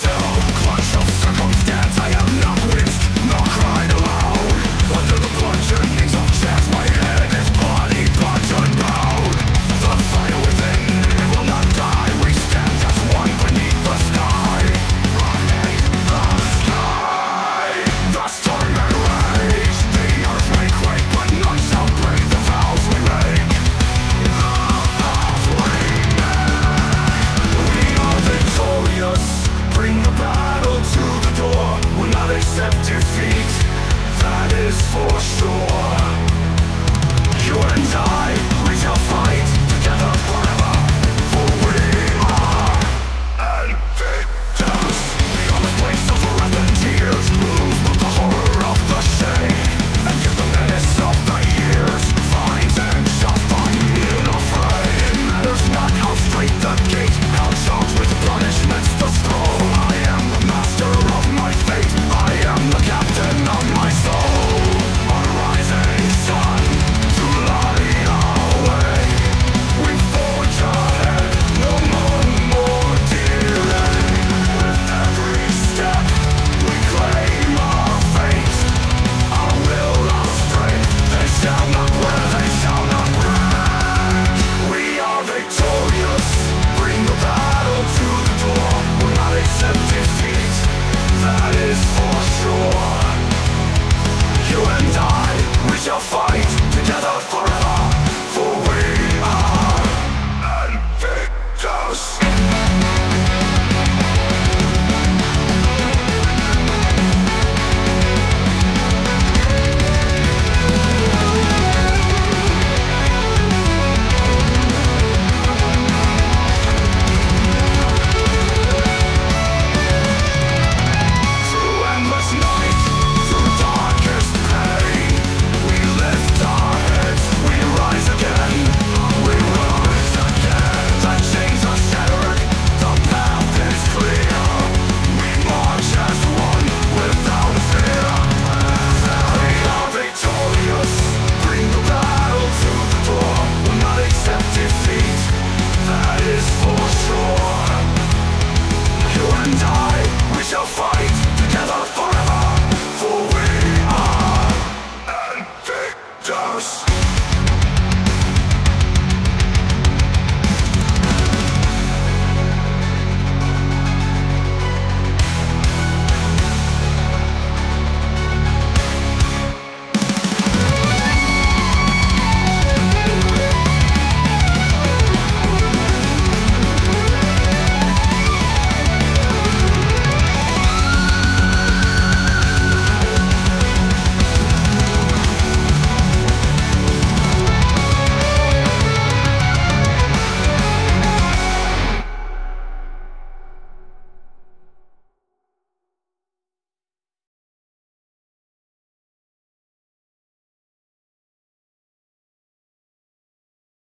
still clutch your circumstance I am not